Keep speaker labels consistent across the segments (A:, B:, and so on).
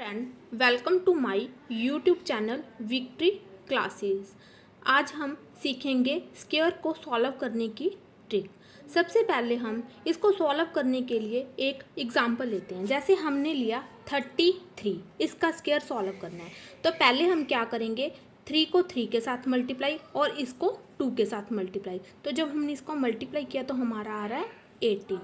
A: Friend welcome to my YouTube channel victory classes आज हम सीखेंगे स्केयर को सॉल्व करने की ट्रिक सबसे पहले हम इसको सॉल्व करने के लिए एक एग्जांपल लेते हैं। जैसे हमने लिया थर्टी थ्री इसका स्केयर सॉल्व करना है। तो पहले हम क्या करेंगे? थ्री को थ्री के साथ मल्टीप्लाई और इसको टू के साथ मल्टीप्लाई तो जब हमने इसको मल्टीप्लाई किया तो हमारा आ रहा है एटीन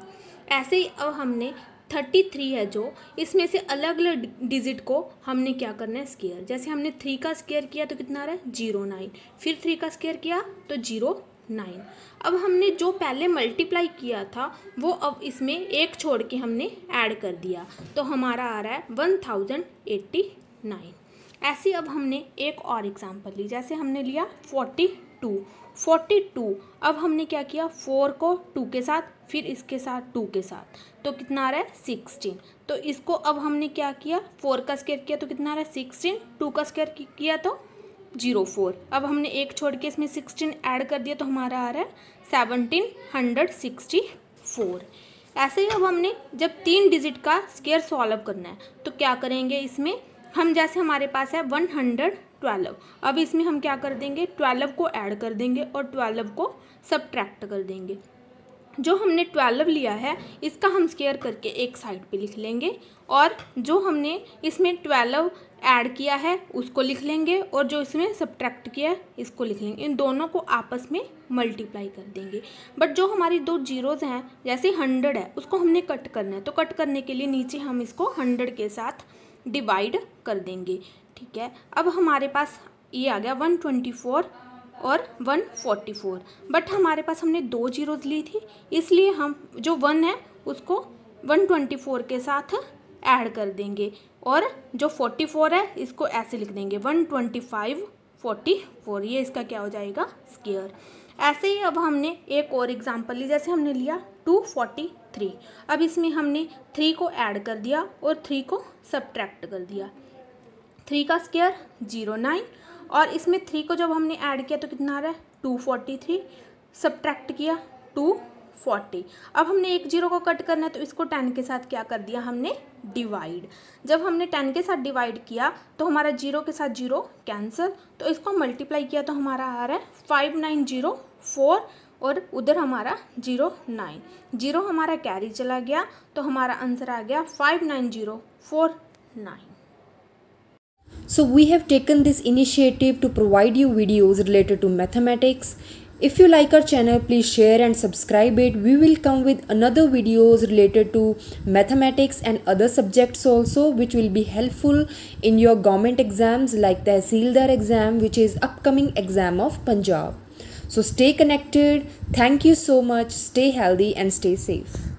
A: ऐसे ही अब हमने थर्टी थ्री है जो, इसमें से अलग अलग डिजिट को हमने क्या करना है? स्केयर जैसे हमने थ्री का स्केयर किया तो कितना आ रहा है? ज़ीरो नाइन फिर थ्री का स्केयर किया तो ज़ीरो नाइन अब हमने जो पहले मल्टीप्लाई किया था, वो अब इसमें एक छोड़ के हमने ऐड कर दिया। तो हमारा आ रहा है वन थाउज़ेंड एट्टी नाइन ऐसे अब हमने एक और एग्जांपल ली। जैसे हमने लिया फोर्टी टू, फोर्टी टू। अब हमने क्या किया? फोर को टू के साथ, फिर इसके साथ टू के साथ। तो कितना आ रहा है? सिक्सटीन। तो इसको अब हमने क्या किया? फोर का स्केयर किया तो कितना आ रहा है? सिक्सटीन। टू का स्केयर किया तो ज़ीरो फोर। अब हमने एक छोड़ के इसमें सिक्सटीन ऐड कर दिया तो हमारा आ रहा है सेवनटीन हंड्रेड सिक्सटी फोर। ऐसे ही अब हमने जब तीन डिजिट का स्केयर सॉल्व करना है तो क्या करेंगे इसमें? हम जैसे हमारे पास है वन हंड्रेड ट्वेल्व। अब इसमें हम क्या कर देंगे? ट्वेल्व को ऐड कर देंगे और ट्वेल्व को सब्ट्रैक्ट कर देंगे। जो हमने ट्वेल्व लिया है, इसका हम स्केयर करके एक साइड पे लिख लेंगे और जो हमने इसमें ट्वेल्व ऐड किया है, उसको लिख लेंगे और जो इसमें सब्ट्रैक्ट किया है, इसको लिख लेंगे। इन दोनों को आपस में मल्टीप्लाई कर देंगे। बट जो हमारी दो जीरोज़ हैं, जैसे हंड्रेड है, उसको हमने कट करना है। तो कट करने के लिए नीचे हम इसको हंड्रेड के साथ डिवाइड कर देंगे। ठीक है। अब हमारे पास ये आ गया वन ट्वेंटी फोर और वन फोर्टी फोर। बट हमारे पास हमने दो जीरोज ली थी, इसलिए हम जो वन है, उसको वन ट्वेंटी फोर के साथ ऐड कर देंगे और जो फोर्टी फोर है, इसको ऐसे लिख देंगे, one twenty five forty four. ये इसका क्या हो जाएगा? स्केयर ऐसे ही अब हमने एक और एग्जांपल ली, जैसे हमने लिया टू फोर्टी थ्री। अब इसमें हमने थ्री को ऐड कर दिया और थ्री को सब्ट्रैक्ट कर दिया। थ्री का स्केयर ज़ीरो नाइन। और इसमें थ्री को जब हमने ऐड किया तो कितना आ रहा है? Two forty three. सब्ट्रैक्ट किया, टू फोर्टी। अब हमने एक ज़ीरो को कट करना है तो इसको टेन के साथ क्या कर दिया हमने? डिवाइड। जब हमने टेन के साथ डिवाइड किया तो हमारा ज़ीरो के साथ ज़ीरो कैंसिल। तो इसको मल्टीप्लाई किया तो हमारा आ रहा है फाइव नाइन ज़ीरो फोर और उधर हमारा ज़ीरो नाइन। ज़ीरो हमारा कैरी चला गया तो हमारा आंसर आ गया five nine zero four nine.
B: So we have taken this initiative to provide you videos related to mathematics. If you like our channel, please share and subscribe it. We will come with another videos related to mathematics and other subjects also which will be helpful in your government exams like the Sildar exam which is upcoming exam of Punjab. So stay connected. Thank you so much. Stay healthy and stay safe.